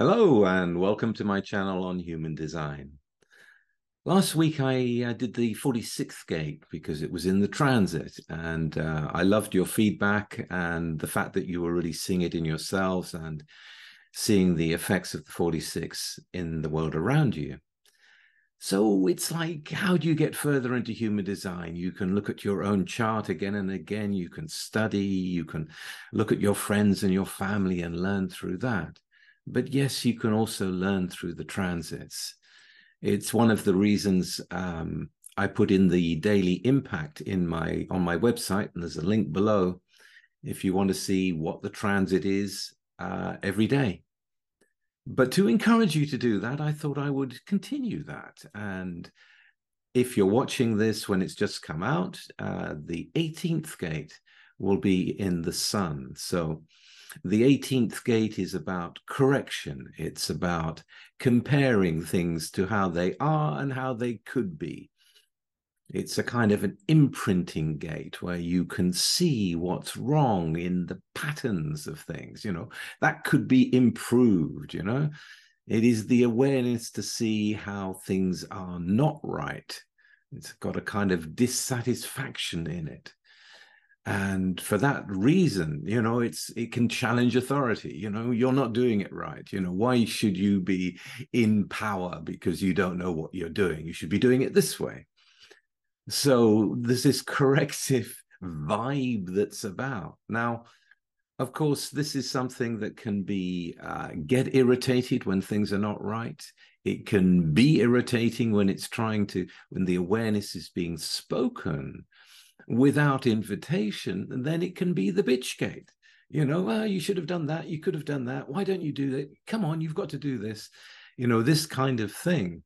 Hello, and welcome to my channel on human design. Last week I uh, did the 46th gate because it was in the transit, and uh, I loved your feedback and the fact that you were really seeing it in yourselves and seeing the effects of the 46 in the world around you. So it's like, how do you get further into human design? You can look at your own chart again and again. You can study, you can look at your friends and your family and learn through that. But yes, you can also learn through the transits. It's one of the reasons um, I put in the daily impact in my on my website, and there's a link below if you want to see what the transit is uh, every day. But to encourage you to do that, I thought I would continue that. And if you're watching this when it's just come out, uh, the 18th gate will be in the sun. So the 18th gate is about correction. It's about comparing things to how they are and how they could be. It's a kind of an imprinting gate where you can see what's wrong in the patterns of things, you know, that could be improved, you know. It is the awareness to see how things are not right. It's got a kind of dissatisfaction in it and for that reason you know it's it can challenge authority you know you're not doing it right you know why should you be in power because you don't know what you're doing? You should be doing it this way. So there's this corrective vibe that's about. Now of course this is something that can be uh, get irritated when things are not right. It can be irritating when it's trying to when the awareness is being spoken without invitation, then it can be the bitch gate. You know, well, you should have done that. You could have done that. Why don't you do that? Come on, you've got to do this. You know, this kind of thing.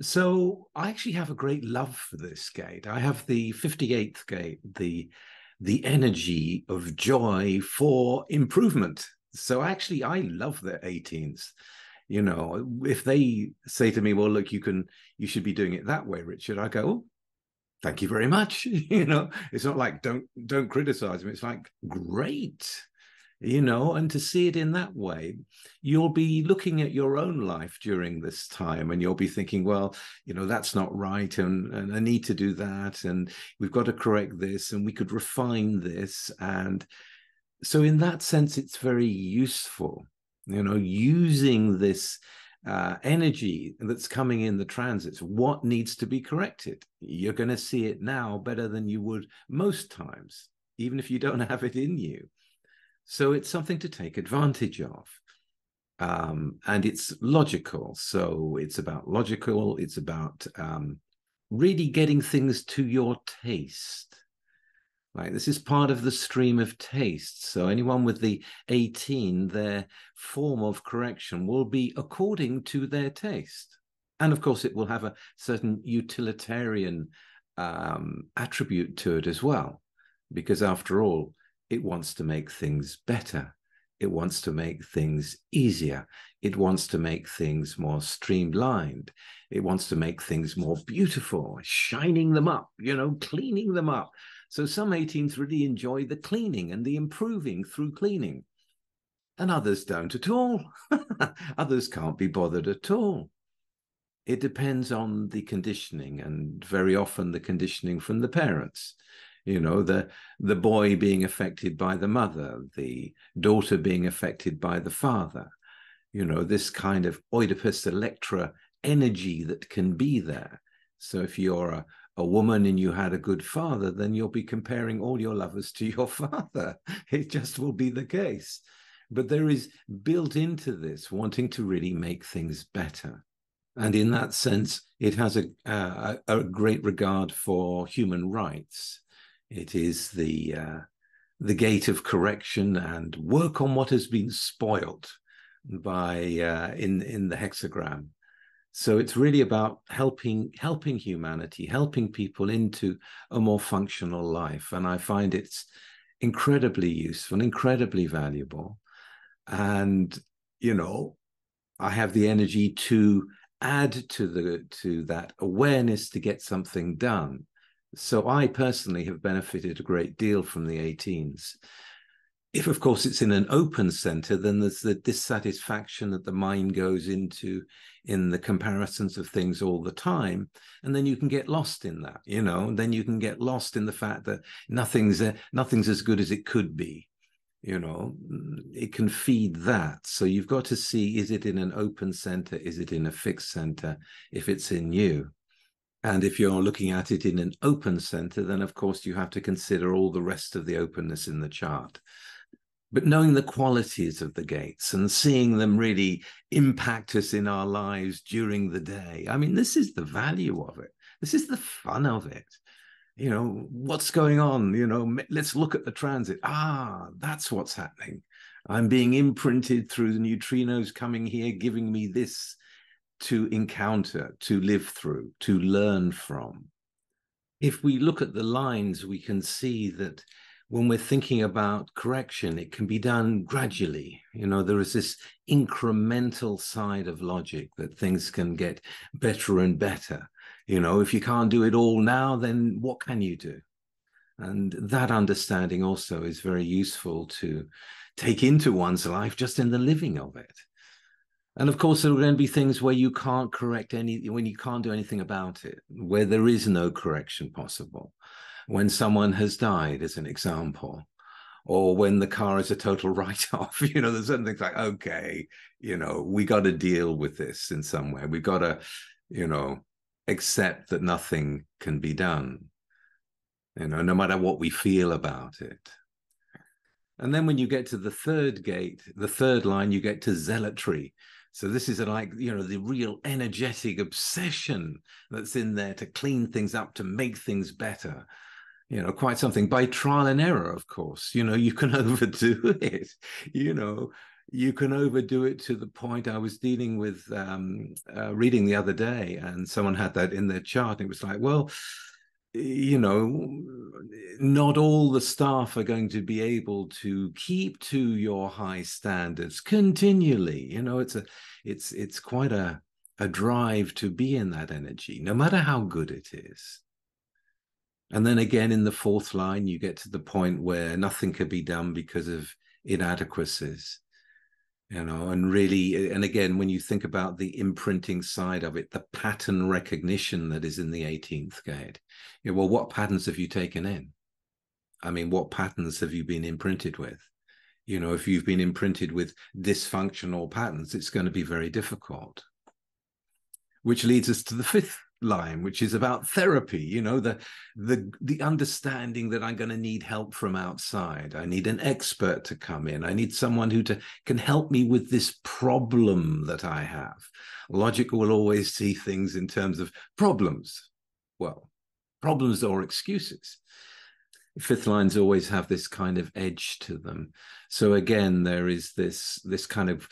So I actually have a great love for this gate. I have the 58th gate, the the energy of joy for improvement. So actually, I love the 18s. You know, if they say to me, "Well, look, you can, you should be doing it that way, Richard," I go, oh, thank you very much you know? It's not like don't don't criticize me. It's like great you know? And to see it in that way you'll be looking at your own life during this time and you'll be thinking well you know that's not right and, and i need to do that and we've got to correct this and we could refine this. And so in that sense it's very useful you know using this uh, energy that's coming in the transits, what needs to be corrected. You're going to see it now better than you would most times, even if you don't have it in you. So it's something to take advantage of. Um, and it's logical. So it's about logical, it's about um, really getting things to your taste. Right, this is part of the stream of taste. So anyone with the 18, their form of correction will be according to their taste. And of course, it will have a certain utilitarian um, attribute to it as well, because after all, it wants to make things better. It wants to make things easier. It wants to make things more streamlined. It wants to make things more beautiful, shining them up, you know, cleaning them up so some 18s really enjoy the cleaning and the improving through cleaning, and others don't at all. others can't be bothered at all. It depends on the conditioning, and very often the conditioning from the parents. You know, the the boy being affected by the mother, the daughter being affected by the father. You know, this kind of Oedipus Electra energy that can be there. So if you're a, a woman and you had a good father, then you'll be comparing all your lovers to your father. It just will be the case. But there is built into this wanting to really make things better. And in that sense, it has a, a, great regard for human rights. It is the, uh, the gate of correction and work on what has been spoiled by uh, in, in the hexagram. So it's really about helping helping humanity, helping people into a more functional life. And I find it's incredibly useful, incredibly valuable. And, you know, I have the energy to add to the to that awareness to get something done. So I personally have benefited a great deal from the 18s if of course it's in an open center then there's the dissatisfaction that the mind goes into in the comparisons of things all the time. And then you can get lost in that you know? Then you can get lost in the fact that nothing's uh, nothing's as good as it could be you know? It can feed that. So you've got to see is it in an open center? Is it in a fixed center? If it's in you. And if you're looking at it in an open center then of course you have to consider all the rest of the openness in the chart but knowing the qualities of the gates and seeing them really impact us in our lives during the day. I mean, this is the value of it. This is the fun of it. You know, what's going on? You know, let's look at the transit. Ah, that's what's happening. I'm being imprinted through the neutrinos coming here, giving me this to encounter, to live through, to learn from. If we look at the lines, we can see that when we're thinking about correction, it can be done gradually. You know, there is this incremental side of logic that things can get better and better. You know, if you can't do it all now, then what can you do? And that understanding also is very useful to take into one's life just in the living of it. And of course, there are going to be things where you can't correct any, when you can't do anything about it, where there is no correction possible when someone has died, as an example, or when the car is a total write-off. You know, there's certain things like, okay, you know, we got to deal with this in some way. We've got to, you know, accept that nothing can be done. You know, no matter what we feel about it. And then when you get to the third gate, the third line, you get to zealotry. So this is like, you know, the real energetic obsession that's in there to clean things up, to make things better you know quite something by trial and error of course. You know you can overdo it you know. You can overdo it to the point i was dealing with um, uh, reading the other day and someone had that in their chart and it was like well you know not all the staff are going to be able to keep to your high standards continually. You know it's a it's it's quite a a drive to be in that energy no matter how good it is and then again in the fourth line, you get to the point where nothing could be done because of inadequacies. You know, and really, and again, when you think about the imprinting side of it, the pattern recognition that is in the 18th gate, you know, well, what patterns have you taken in? I mean, what patterns have you been imprinted with? You know, if you've been imprinted with dysfunctional patterns, it's going to be very difficult. Which leads us to the fifth line which is about therapy you know the the the understanding that i'm going to need help from outside. I need an expert to come in. I need someone who to, can help me with this problem that i have. Logic will always see things in terms of problems. Well problems or excuses. Fifth lines always have this kind of edge to them. So again there is this this kind of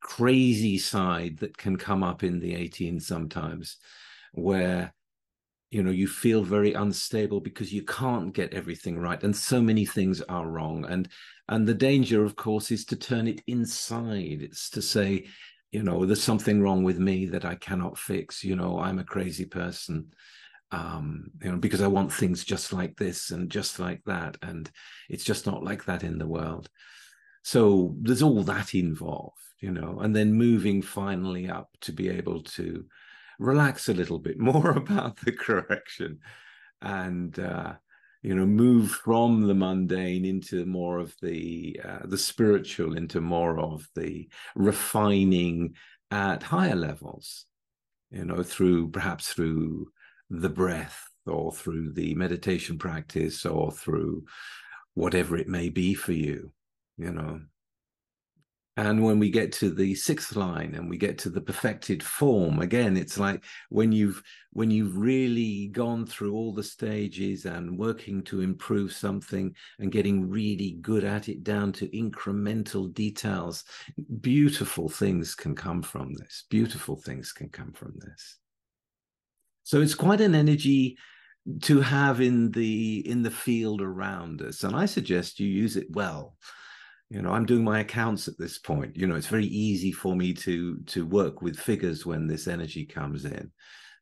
crazy side that can come up in the 18 sometimes where you know you feel very unstable because you can't get everything right and so many things are wrong. And and the danger of course is to turn it inside. It's to say you know there's something wrong with me that i cannot fix. You know i'm a crazy person um you know because i want things just like this and just like that and it's just not like that in the world. So there's all that involved you know and then moving finally up to be able to relax a little bit more about the correction and uh, you know move from the mundane into more of the uh, the spiritual into more of the refining at higher levels you know through perhaps through the breath or through the meditation practice or through whatever it may be for you you know and when we get to the sixth line and we get to the perfected form again it's like when you've when you've really gone through all the stages and working to improve something and getting really good at it down to incremental details beautiful things can come from this. Beautiful things can come from this. So it's quite an energy to have in the in the field around us. And i suggest you use it well you know i'm doing my accounts at this point you know it's very easy for me to to work with figures when this energy comes in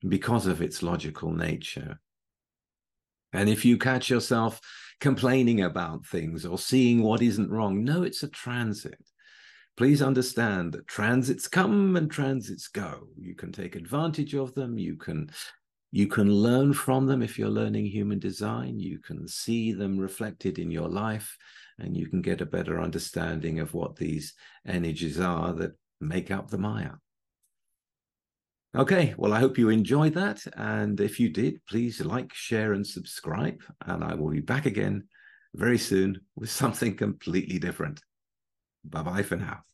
because of its logical nature and if you catch yourself complaining about things or seeing what isn't wrong. No, it's a transit. Please understand that transits come and transits go. You can take advantage of them. You can you can learn from them if you're learning human design. You can see them reflected in your life, and you can get a better understanding of what these energies are that make up the Maya. Okay, well, I hope you enjoyed that. And if you did, please like, share, and subscribe. And I will be back again very soon with something completely different. Bye bye for now.